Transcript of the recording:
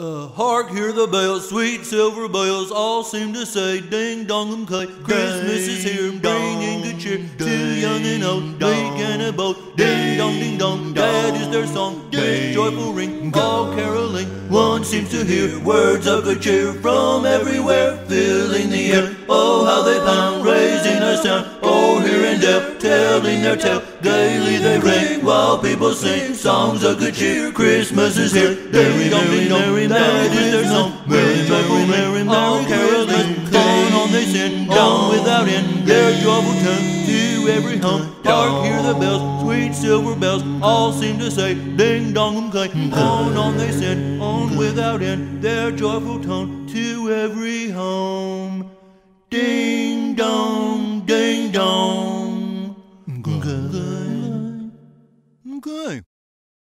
Uh, hark, hear the bells, sweet silver bells, all seem to say, ding dong um clay. Christmas is here, bringing good cheer to young and old, weak and a boat. Ding dong, ding dong, that is their song, ding joyful ring, all caroling. One seems to hear words of good cheer from everywhere, filling the air. Oh, how they pound, raising a sound, oh, and there, telling their tale. Gaily they ring while people sing songs of good cheer. Christmas is here, dong, ding dong that is their song. Merry, merry, merry, merry, carolers. On, on they sing, down without end. Their joyful tune to every home. Dark hear the bells, sweet silver bells, all seem to say, ding dong um clay. On, on they sing, on without end. Their joyful tone to every home. Ding Okay.